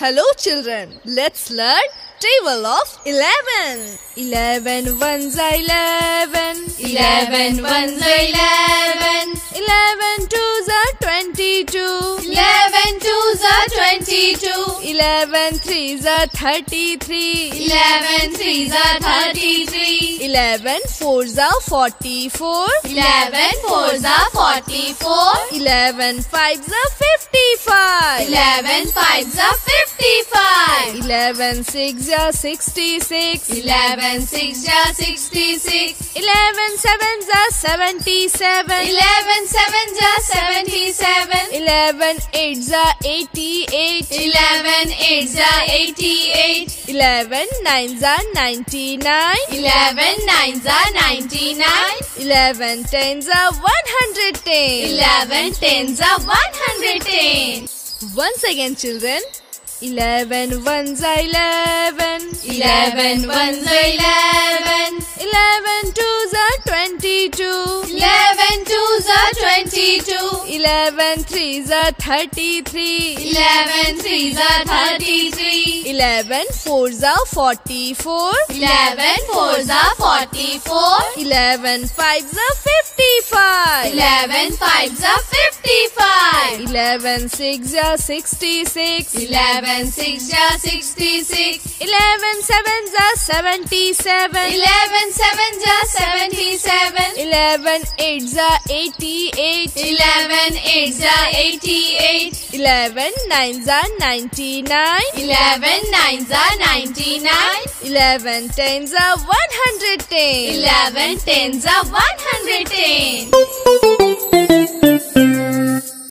Hello children, let's learn table of 11. 11 ones are 11. Eleven ones are eleven. 11 twos are 22. Eleven twos are twenty-two. 11 threes are 33. Eleven threes are thirty-three. 11 fours are 44. Eleven fours are forty-four. 11 fives are 55. Eleven fives are fifty-five. 11 six are 66. Eleven six are sixty-six. 11 sevens are 77. Eleven sevens are seventy-seven. 11 eights are 88. Eleven eights are eighty-eight. 11 nines are 99. Eleven nines are ninety-nine. 11 tens are 110. Eleven tens are one hundred ten. Once again, children. 11 ones are 11. Eleven ones are 11 11 threes are 33. Eleven threes are thirty-three. 11 fours are 44. Eleven fours are forty-four. 11 fives are 55. Eleven fives are fifty-five. 11 six are 66. Eleven six are sixty-six. 11 sevens are 77. Eleven sevens are seventy-seven. 11 eights are 88. Eleven eights are eighty-eight. 11 nines are 99. Eleven nines are ninety-nine. 11 tens are 110. Eleven tens are one hundred ten.